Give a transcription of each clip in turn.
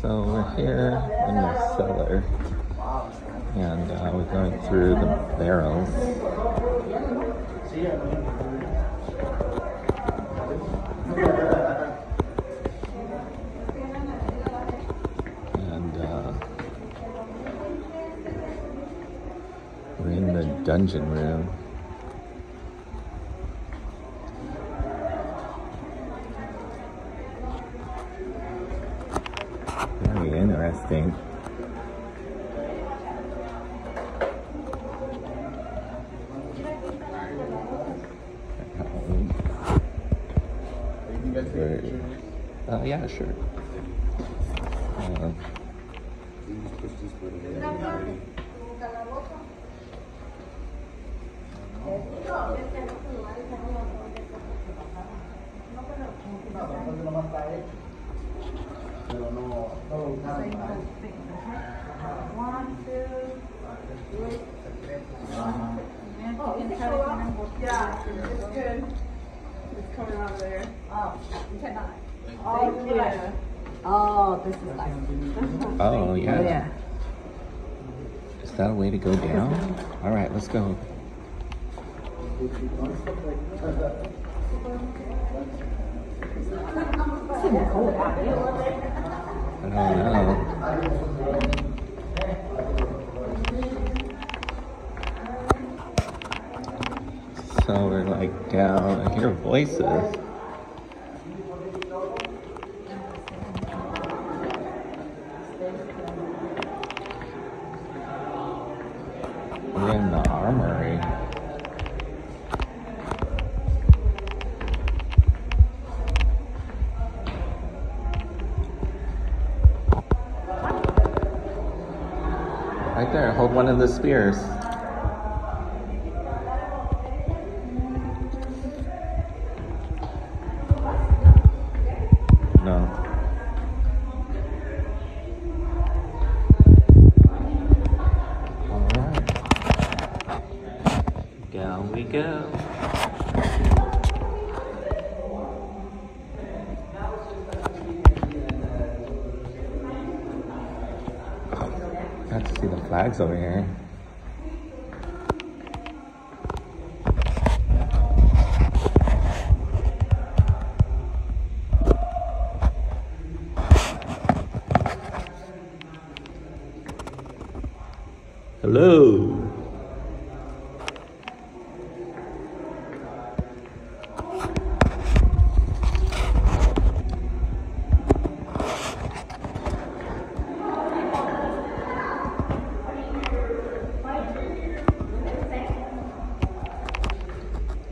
So we're here in the cellar, and uh, we're going through the barrels. And uh, we're in the dungeon room. Interesting. Very- Uh, yeah, sure. Uh, Oh, yeah, it's good. It's coming out of there. Oh, you cannot. Oh, yeah. Oh, this is like. oh, yeah. Yeah. Is that a way to go down? All right, let's go. I So we're like down. I hear voices. We're in the armory. Right there, hold one of the spears. No. Alright. Down we go. See the flags over here. Hello.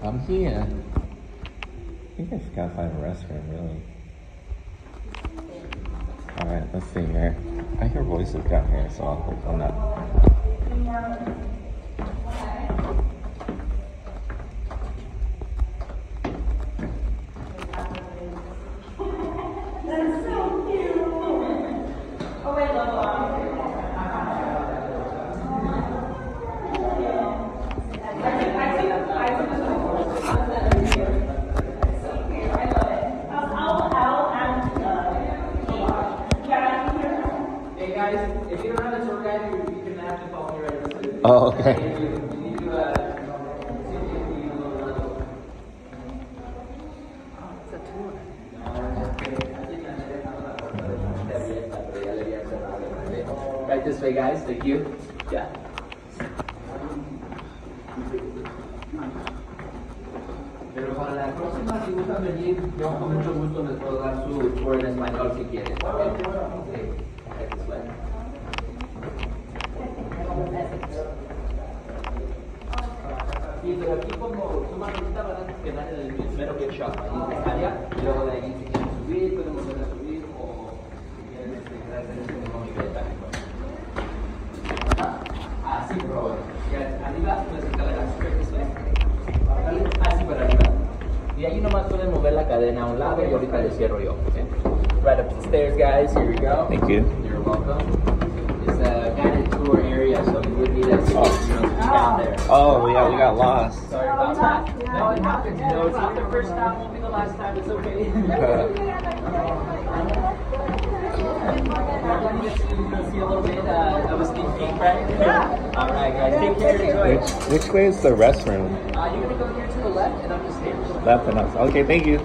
I'm here. I think I just gotta find a restroom, really. Alright, let's see here. I hear voices down here, so I'll hope I'm not. Guys, if you don't have a tour guide, you, you can have to follow me right this way. Oh, okay. You, you need to, uh, see if you can use a little- It's a tour. Right this way, guys. Thank you. Yeah. Pero para la próxima, si gustan venir, yo con mucho gusto les puedo dar su tour en español si quieren. Y luego de ahí si quieren subir, pueden volver a subir, o si quieren este, nivel también. Así, por favor. Y arriba, las escaleras, this way. Así para arriba. Y ahí nomás pueden mover la cadena a un lado y ahorita le cierro yo. Okay? Right up the stairs, guys. Here we go. Thank you. You're welcome. area, so we would need to oh. down there. Oh, yeah, we got lost. Sorry about that. No, it happens. No, it's not the first time, won't be the last time. It's okay. Uh, which, which way is the restroom? Uh, you're gonna go here to the left and up the stairs. Left and up. Okay, thank you.